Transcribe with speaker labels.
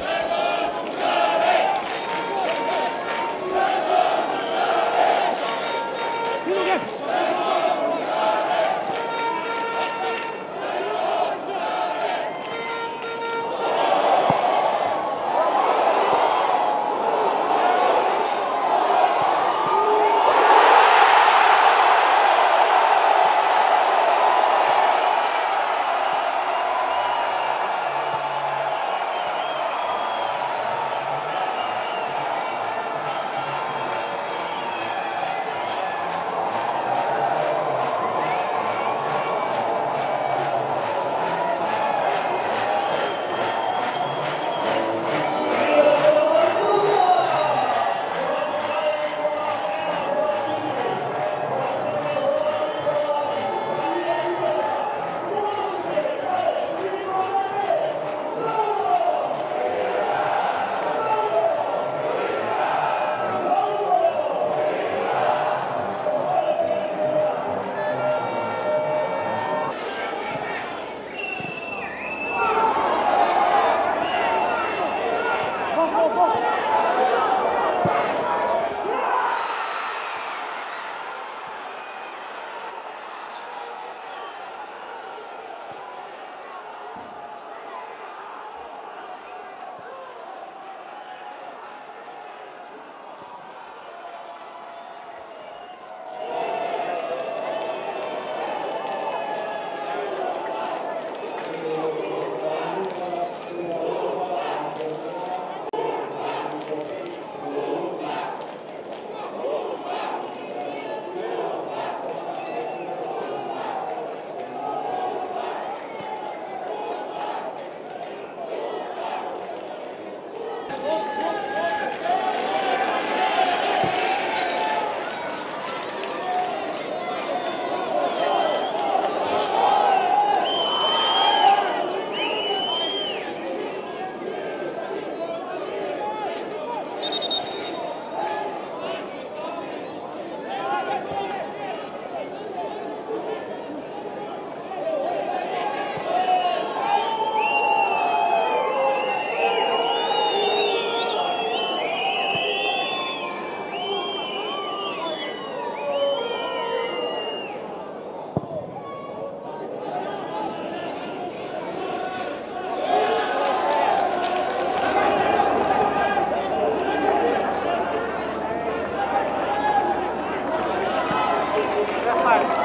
Speaker 1: Amen.
Speaker 2: go, go.
Speaker 3: Park.